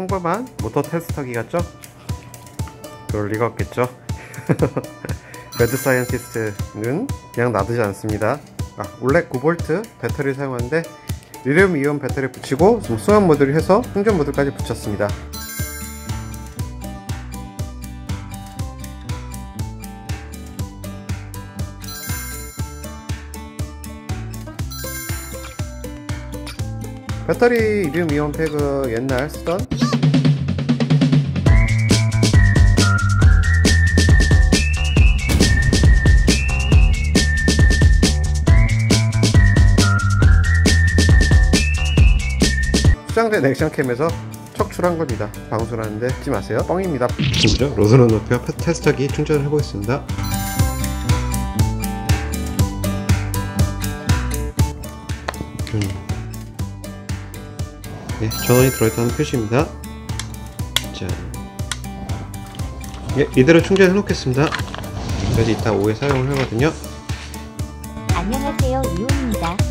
평범한 모터 테스터기 같죠? 그럴 리가 없겠죠? mad scientist는 그냥 놔두지 않습니다. 아, 원래 9V 배터리를 사용하는데 리튬 이온 배터리 붙이고 좀 승압 모듈을 해서 충전 모듈까지 붙였습니다. 배터리 리튬 이온 팩은 옛날 쓰던 수장된 액션캠에서 척출한 겁니다. 방수하는데 잊지 마세요. 뻥입니다. 그죠? 로드런 높이와 테스터기 충전을 해보겠습니다. 음. 네, 전원이 들어있다는 표시입니다. 자, 예, 이대로 충전해 놓겠습니다. 그래서 이따 오후에 사용을 하거든요. 안녕하세요 이온입니다.